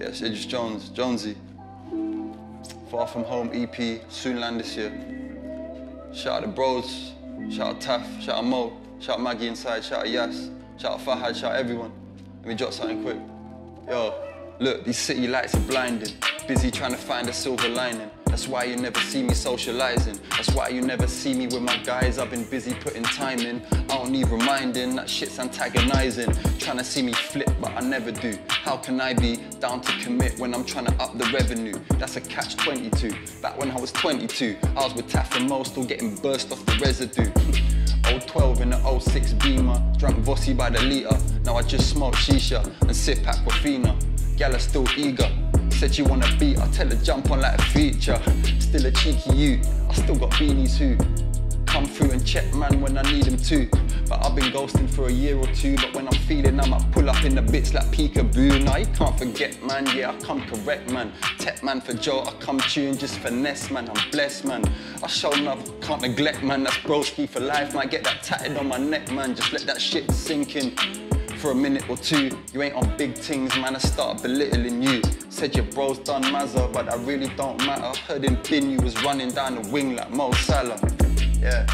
It's Idris Jones, Jonesy. Far From Home EP, soon land this year. Shout out the bros, shout out Taff, shout out Mo, shout out Maggie inside, shout out Yas, shout out Fahad, shout out everyone. Let me drop something quick. Yo, look, these city lights are blinding. Busy trying to find a silver lining. That's why you never see me socializing. That's why you never see me with my guys. I've been busy putting time in. I don't need reminding, that shit's antagonizing. Trying to see me flip, but I never do. How can I be down to commit when I'm trying to up the revenue? That's a catch 22. Back when I was 22, I was with Taff and Mo, still getting burst off the residue. 012 in the 06 Beamer, drunk Vossi by the litre. Now I just smoke shisha and sip Aquafina. Gal are still eager. Said you wanna beat, I tell her jump on like a feature. Still a cheeky you, I still got beanies who come through and check man when I need them too. But I've been ghosting for a year or two, but when I'm feeling, I might pull up in the bits like peekaboo. Now you can't forget, man, yeah, I come correct, man. Tech man for Joe, I come tune just finesse, man. I'm blessed, man. I show enough, can't neglect, man. That's broski for life, might get that tatted on my neck, man. Just let that shit sink in for a minute or two. You ain't on big things, man. I start belittling you. Said your bro's done Mazza, but that really don't matter. Heard him bin you was running down the wing like Mo Salah. Yeah.